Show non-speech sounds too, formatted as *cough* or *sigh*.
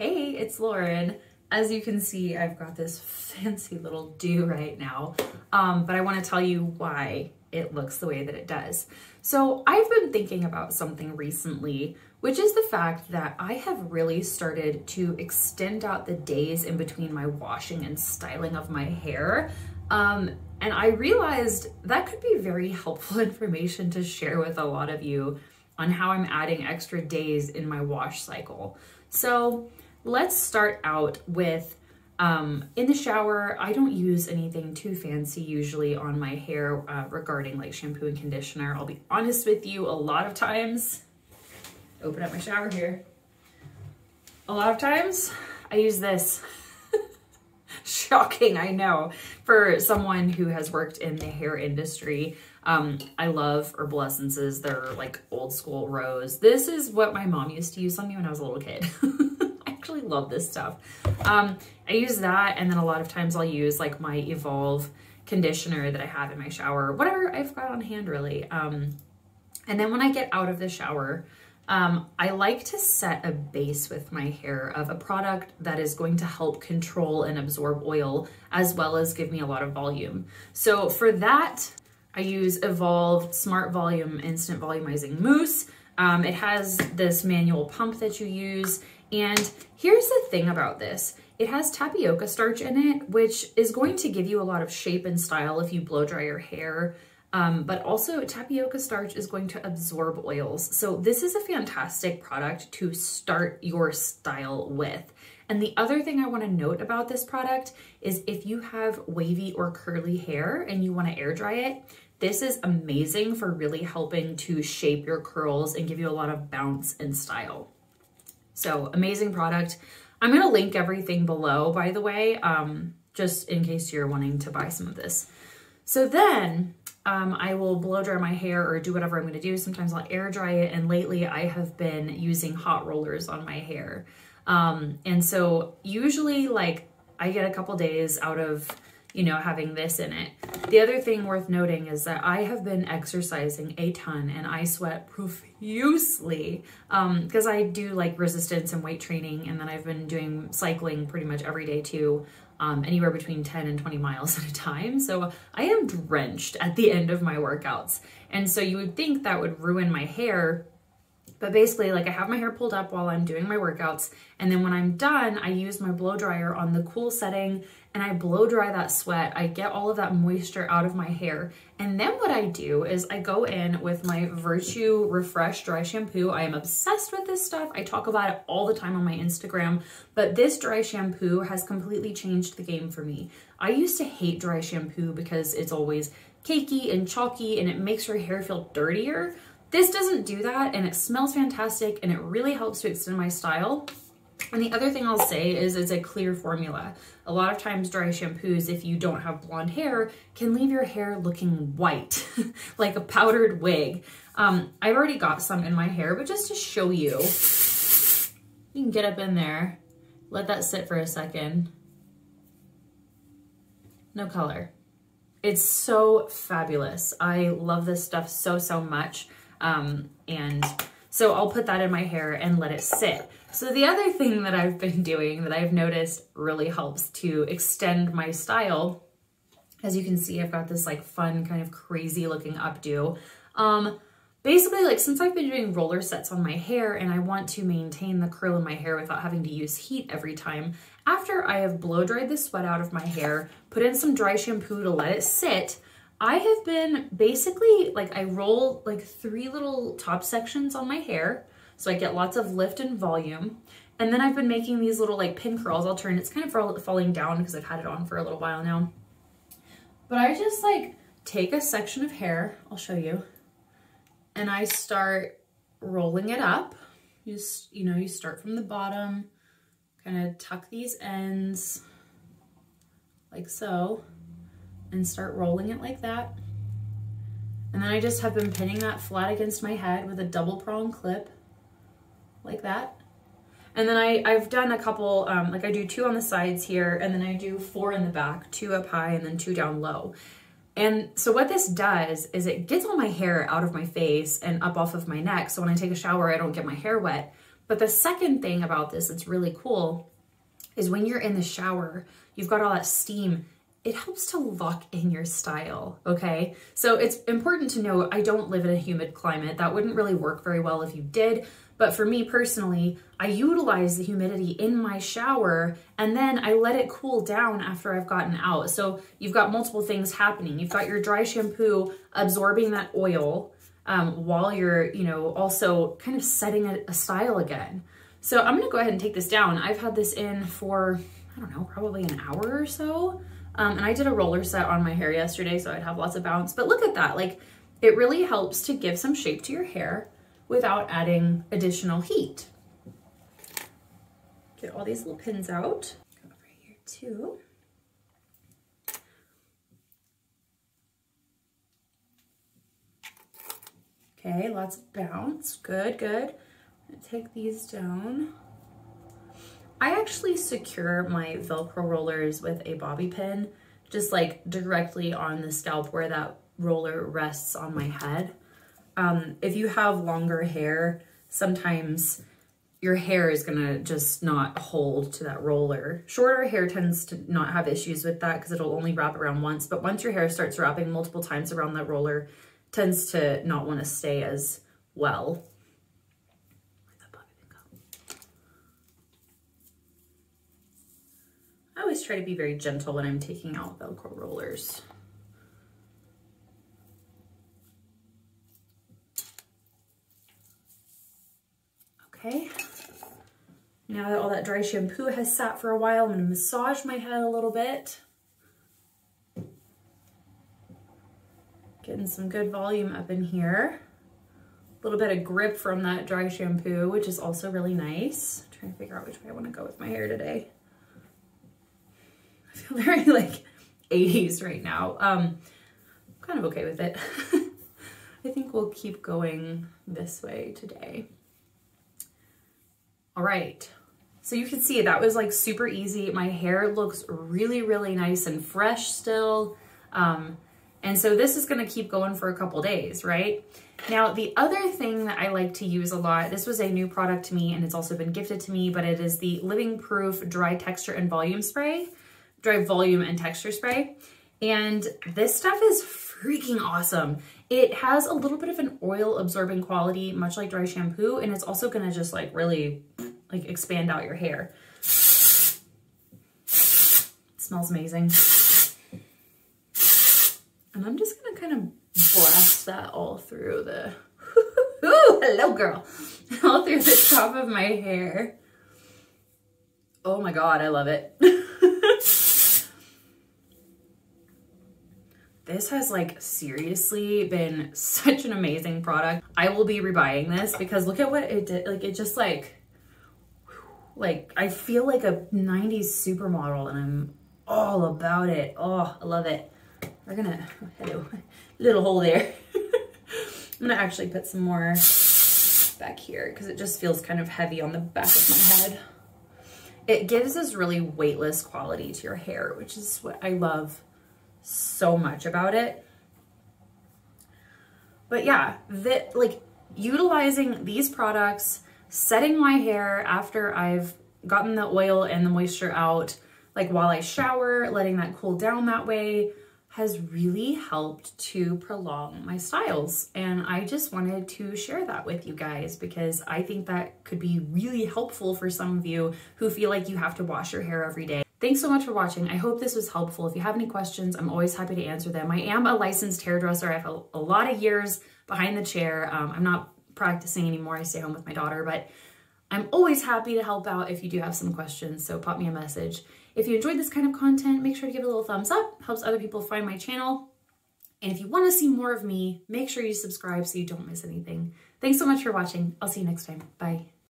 Hey, it's Lauren. As you can see, I've got this *laughs* fancy little do right now, um, but I wanna tell you why it looks the way that it does. So I've been thinking about something recently, which is the fact that I have really started to extend out the days in between my washing and styling of my hair. Um, and I realized that could be very *laughs* helpful information to share with a lot of you on how I'm adding extra days in my wash cycle. So let's start out with um, in the shower, I don't use anything too fancy usually on my hair uh, regarding like shampoo and conditioner. I'll be honest with you, a lot of times, open up my shower here. A lot of times I use this. *laughs* Shocking, I know, for someone who has worked in the hair industry. Um, I love herbal essences. They're like old school rose. This is what my mom used to use on me when I was a little kid. *laughs* actually love this stuff. Um, I use that and then a lot of times I'll use like my EVOLVh conditioner that I have in my shower, whatever I've got on hand really. Um, and then when I get out of the shower, um, I like to set a base with my hair of a product that is going to help control and absorb oil as well as give me a lot of volume. So for that, I use EVOLVh Smart Volume Instant Volumizing Mousse. Um, it has this manual pump that you use. And here's the thing about this. It has tapioca starch in it, which is going to give you a lot of shape and style if you blow dry your hair. Um, but also tapioca starch is going to absorb oils. So this is a fantastic product to start your style with. And the other thing I wanna note about this product is if you have wavy or curly hair and you wanna air dry it, this is amazing for really helping to shape your curls and give you a lot of bounce and style. So amazing product. I'm gonna link everything below, by the way, um, just in case you're wanting to buy some of this. So then um, I will blow dry my hair or do whatever I'm gonna do. Sometimes I'll air dry it. And lately I have been using hot rollers on my hair. Um, and so usually like I get a couple days out of you know, having this in it. The other thing worth noting is that I have been exercising a ton and I sweat profusely because um, I do like resistance and weight training and then I've been doing cycling pretty much every day too, um, anywhere between 10 and 20 miles *laughs* at a time. So I am drenched at the end of my workouts. And so you would think that would ruin my hair but basically, like I have my hair pulled up while I'm doing my workouts. And then when I'm done, I use my blow dryer on the cool setting and I blow dry that sweat. I get all of that moisture out of my hair. And then what I do is I go in with my Virtue Refresh Dry Shampoo. I am obsessed with this stuff. I talk about it all the time on my Instagram, but this dry shampoo has completely changed the game for me. I used to hate dry shampoo because it's always cakey and chalky and it makes your hair feel dirtier. This doesn't do that and it smells fantastic and it really helps to extend my style. And the other thing I'll say is it's a clear formula. A lot of times dry shampoos, if you don't have blonde hair, can leave your hair looking white, *laughs* like a powdered wig. Um, I've already got some in my hair, but just to show you, you can get up in there, let that sit for a second. No color. It's so fabulous. I love this stuff so, so much. Um, and so I'll put that in my hair and let it sit. So the other thing that I've been *laughs* doing that I've noticed really helps to extend my style, as you can see, I've got this like fun kind of crazy looking updo. Um, basically like since I've been doing roller sets on my hair and I want to maintain the curl in my hair without having to use heat every time, after I have blow dried the sweat out of my hair, put in some dry shampoo to let it sit, I have been basically like I roll like three little top sections on my hair so I get lots of lift and volume. And then I've been making these little like pin curls. I'll turn, it's kind of falling down because I've had it on for a little while now. But I just like take a section of hair, I'll show you, and I start rolling it up. You just, you know, you start from the bottom, kind of tuck these ends like so and start rolling it like that. And then I just have been pinning that flat against my head with a double prong clip like that. And then I, I've done a couple, um, like I do two on the sides here, and then I do four in the back, two up high and then two down low. And so what this does is it gets all my hair out of my face and up off of my neck. So when I take a shower, I don't get my hair wet. But the second thing about this that's really cool is when you're in the shower, you've got all that steam it helps to lock in your style, okay? So it's important to know I don't live in a humid climate. That wouldn't really work very well if you did. But for me personally, I utilize the humidity in my shower and then I let it cool down after I've gotten out. So you've got multiple things happening. You've got your dry shampoo absorbing that oil um, while you're, you know, also kind of setting a, a style again. So I'm gonna go ahead and take this down. I've had this in for, I don't know, probably an hour or so. Um, and I did a roller set on my hair yesterday, so I'd have lots of bounce. But look at that, like it really helps to give some shape to your hair without adding additional heat. Get all these little pins out. Over here too. Okay, lots of bounce. Good, good. take these down. I actually secure my Velcro rollers with a bobby pin, just like directly on the scalp where that roller rests on my head. Um, if you have longer hair, sometimes your hair is gonna just not hold to that roller. Shorter hair tends to not have issues with that because it'll only wrap around once, but once your hair starts wrapping multiple times around that roller, tends to not wanna stay as well. Always try to be very gentle when I'm taking out Velcro rollers. Okay, now that all that dry shampoo has sat for a while, I'm gonna massage my head a little bit. Getting some good volume up in here. A little bit of grip from that dry shampoo, which is also really nice. I'm trying to figure out which way I wanna go with my hair today. *laughs* Very like 80s right now. Um, I'm kind of okay with it. *laughs* I think we'll keep going this way today. All right. So you can see that was like super easy. My hair looks really, really nice and fresh still. Um, and so this is gonna keep going for a couple days, right? Now, the other thing that I like to use a lot, this was a new product to me and it's also been gifted to me, but it is the Living Proof Dry Texture and Volume Spray dry volume and texture spray. And this stuff is freaking awesome. It has a little bit of an oil absorbing quality, much like dry shampoo, and it's also gonna just like really like expand out your hair. It smells amazing. And I'm just gonna kind of blast that all through the, *laughs* ooh, hello girl, *laughs* all through the top of my hair. Oh my God, I love it. *laughs* this has like seriously been *laughs* such an amazing product. I will be rebuying this because look at what it did. Like it just like, like I feel like a 90s supermodel and I'm all about it. Oh, I love it. We're gonna, hello, *laughs* little hole there. *laughs* I'm gonna actually put some more back here because it just feels kind of heavy on the back of my head. It gives this really weightless quality to your hair, which is what I love so much about it. But yeah, that like utilizing these products, setting my hair after I've gotten the oil and the moisture out, like while I shower, letting that cool down that way has really helped to prolong my styles. And I just wanted to share that with you guys because I think that could be really helpful for some of you who feel like you have to wash your hair every day. Thanks so much for watching. I hope this was helpful. If you have any questions, I'm always happy to answer them. I am a licensed hairdresser. I have a, a lot of years behind the chair. Um, I'm not practicing anymore. I stay home with my daughter, but I'm always happy to help out if you do have some questions. So pop me a message. If you enjoyed this kind of content, make sure to give it a little thumbs up. Helps other people find my channel. And if you want to see more of me, make sure you subscribe so you don't miss anything. Thanks so much for watching. I'll see you next time. Bye.